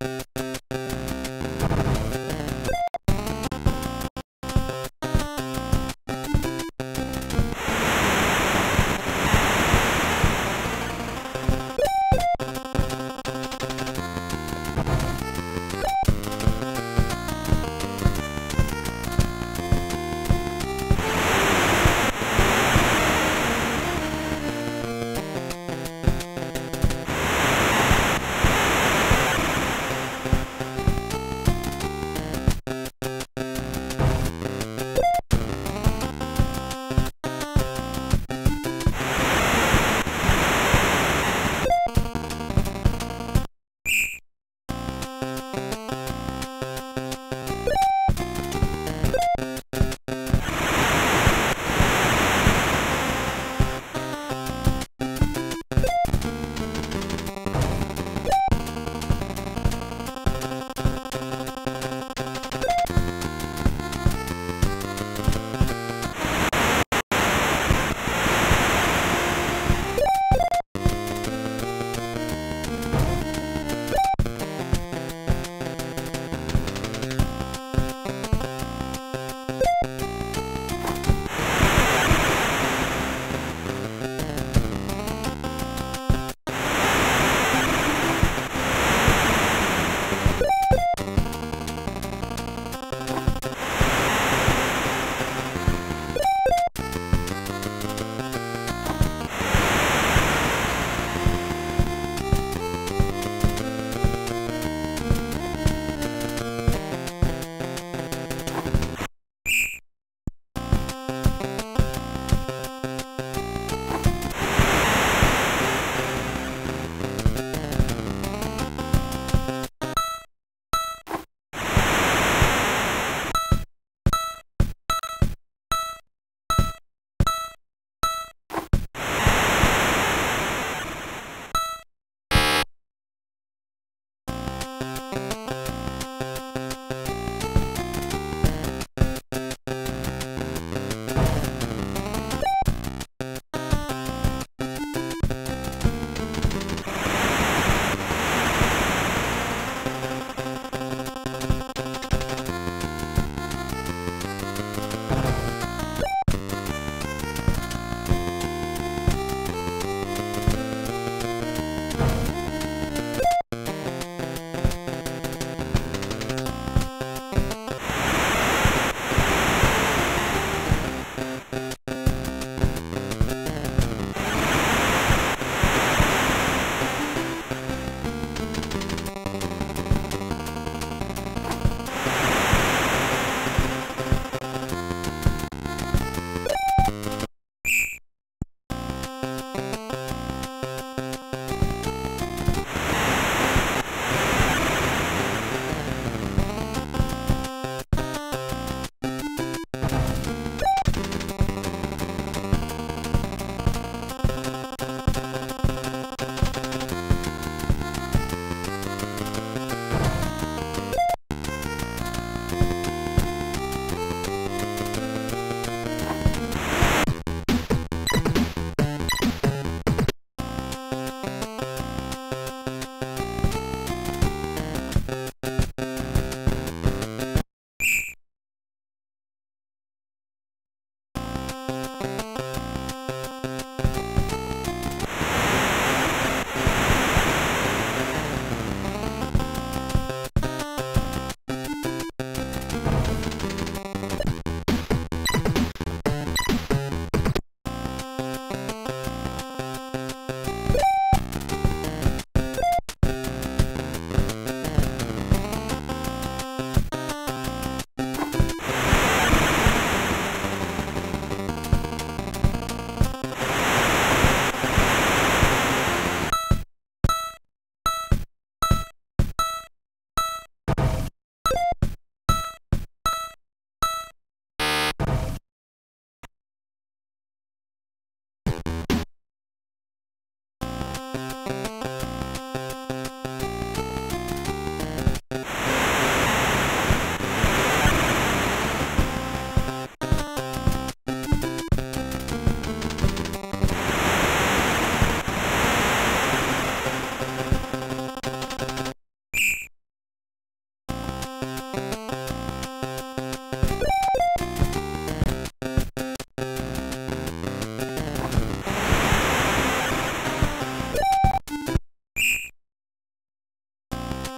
you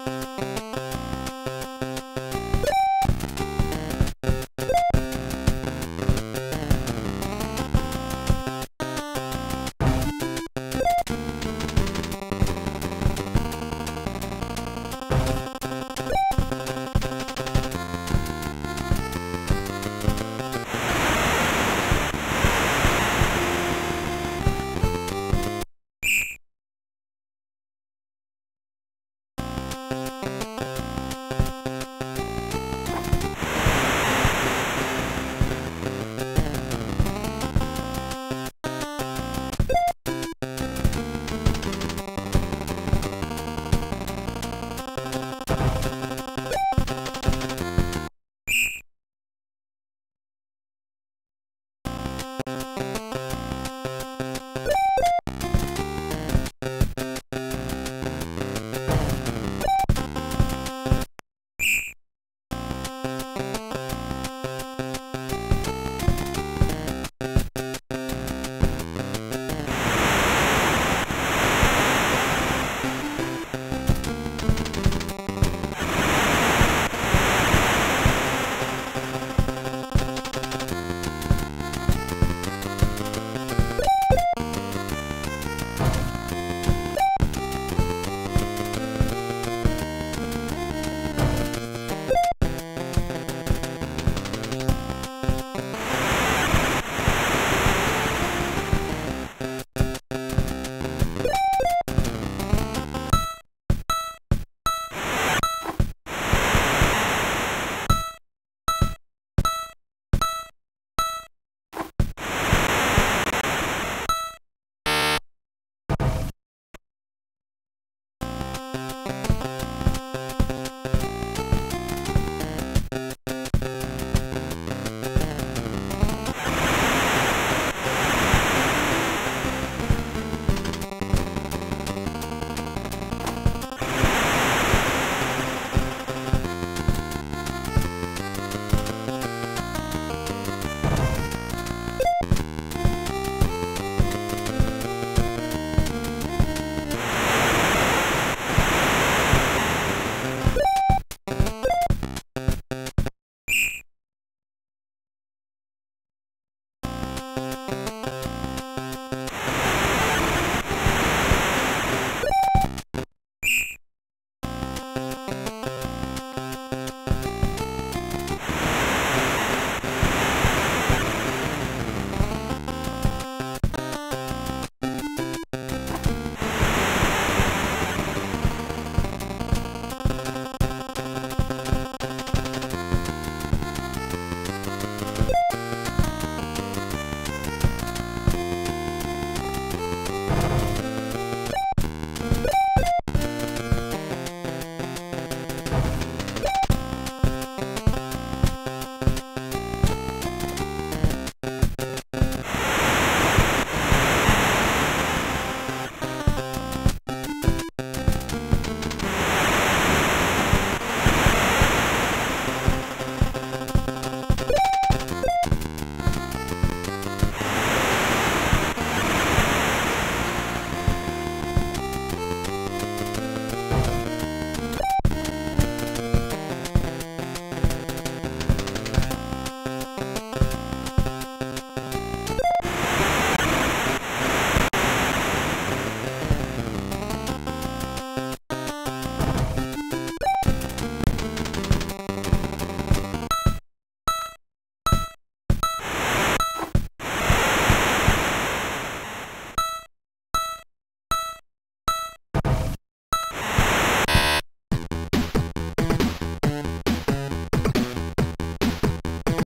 Música